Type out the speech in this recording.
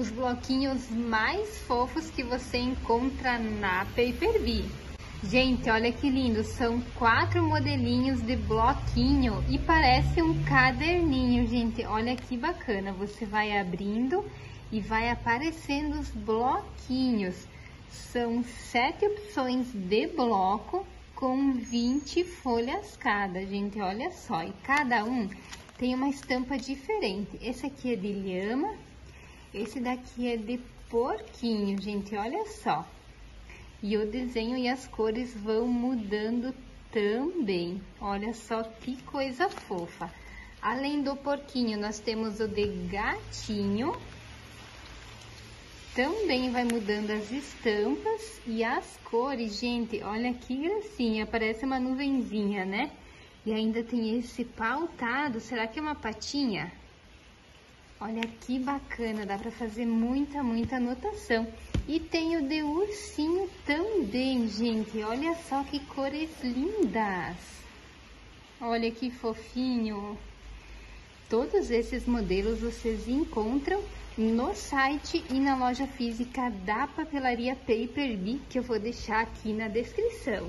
os bloquinhos mais fofos que você encontra na Paper Bee. Gente, olha que lindo, são quatro modelinhos de bloquinho e parece um caderninho, gente. Olha que bacana, você vai abrindo e vai aparecendo os bloquinhos. São sete opções de bloco com 20 folhas cada, gente, olha só. E cada um tem uma estampa diferente. Esse aqui é de lhama, esse daqui é de porquinho, gente, olha só. E o desenho e as cores vão mudando também. Olha só que coisa fofa. Além do porquinho, nós temos o de gatinho. Também vai mudando as estampas e as cores. Gente, olha que gracinha. Parece uma nuvenzinha, né? E ainda tem esse pautado. Será que é uma patinha? Olha que bacana, dá para fazer muita, muita anotação. E tem o de ursinho também, gente. Olha só que cores lindas. Olha que fofinho. Todos esses modelos vocês encontram no site e na loja física da Papelaria Paper Bee, que eu vou deixar aqui na descrição.